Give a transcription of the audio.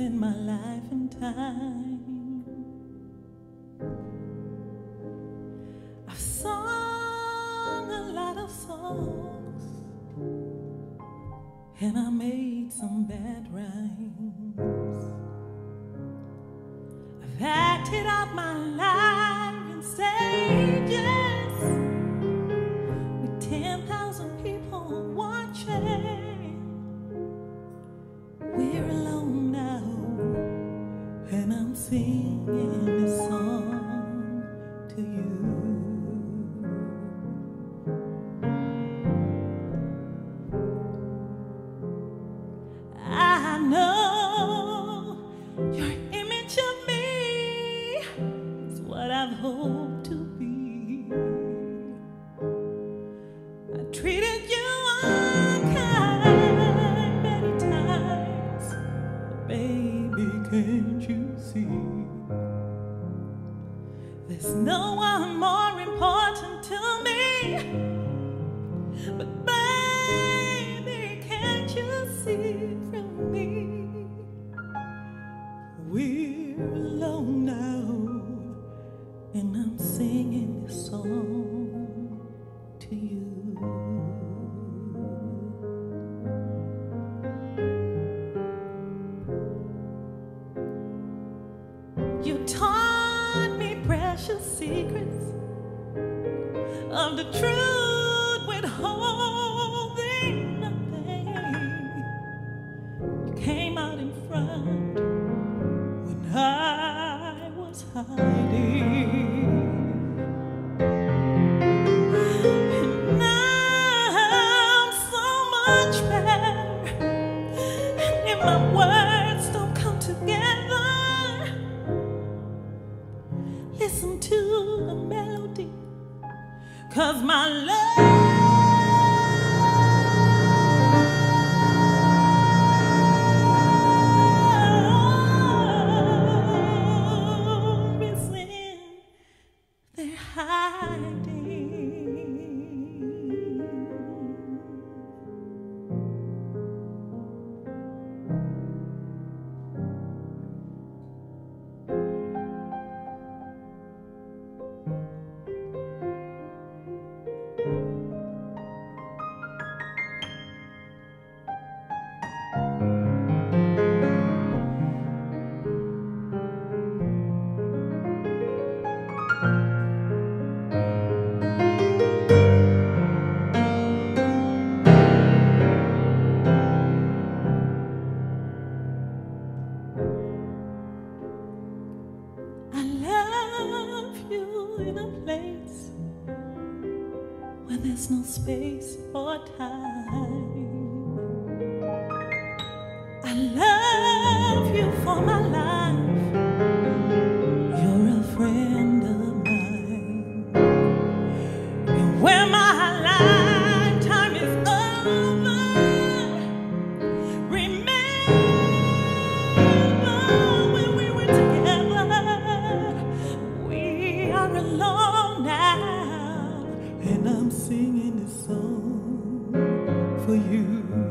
in my life and time. I've sung a lot of songs, and I made some bad rhymes. I've acted out my life I've to be. I treated you unkind many times, baby, can't you see? There's no one more important to me. But singing this song to you. You taught me precious secrets of the truth withholding nothing. You came out in front when I was hiding. And my words don't come together. Listen to the melody, cause my love there's no space or time. I love you for my life. For you.